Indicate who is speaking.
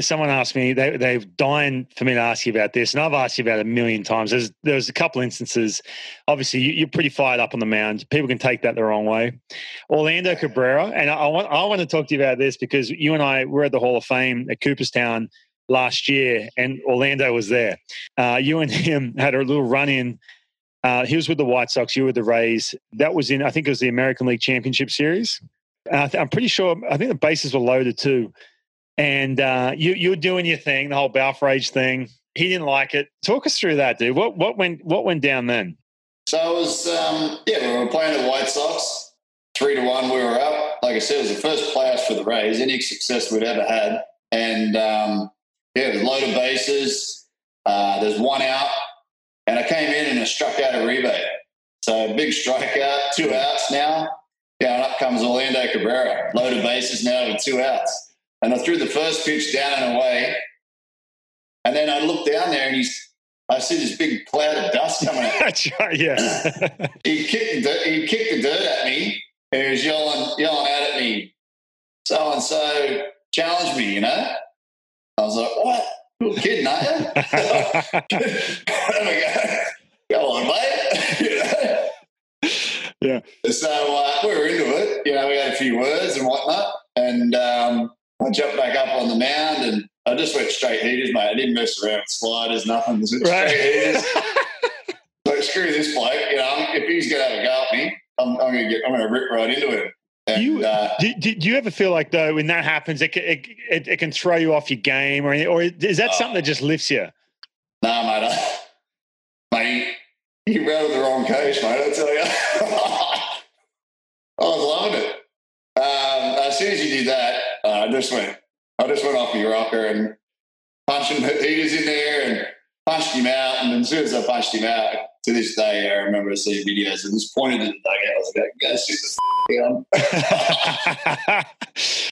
Speaker 1: someone asked me, they, they've dying for me to ask you about this, and I've asked you about it a million times. There's, there's a couple instances. Obviously, you, are pretty fired up on the mound. People can take that the wrong way. Orlando Cabrera, and I, I, want, I want to talk to you about this because you and I were at the Hall of Fame at Cooperstown last year, and Orlando was there. Uh, you and him had a little run in. Uh, he was with the White Sox, you were with the Rays. That was in, I think it was the American League Championship Series. Uh, I'm pretty sure, I think the bases were loaded too and uh, you you doing your thing, the whole Balfrage thing. He didn't like it. Talk us through that, dude. What what went what went down then?
Speaker 2: So it was um, yeah, we were playing the White Sox, three to one. We were up. Like I said, it was the first playoffs for the Rays, any success we'd ever had, and um, yeah, it was loaded bases. Uh, there's one out, and I came in and I struck out a rebate. So big strikeout, two outs now. Yeah, and up comes Orlando Cabrera, loaded bases now with two outs. And I threw the first pitch down and away. And then I looked down there and he's, I see this big cloud of dust coming out.
Speaker 1: That's right, yeah.
Speaker 2: he, kicked the, he kicked the dirt at me and he was yelling, yelling out at me, so and so challenged me, you know? I was like, what? You're kidding, are you? go, on, mate. you know?
Speaker 1: Yeah.
Speaker 2: So uh, we were into it. You know, we had a few words and whatnot. And um, I jumped back up on the mound and I just went straight heaters, mate. I didn't mess around with sliders, nothing. Just right. straight heaters. like screw this bloke. You know, if he's gonna have a go at me, I'm, I'm gonna get, I'm gonna rip right into him.
Speaker 1: And, you, uh, do, do, you ever feel like though when that happens, it, it, it, it can throw you off your game, or or is that uh, something that just lifts you?
Speaker 2: Nah, mate. I, mate, you rattled the wrong coach, mate. I tell you, I was loving it. Um, as soon as you did that, uh, I just went, I just went off my rocker and punching heaters in there and punched him out. And as soon as I punched him out, to this day, I remember seeing videos and just pointed at the dugout. I was like, go sit the f- down.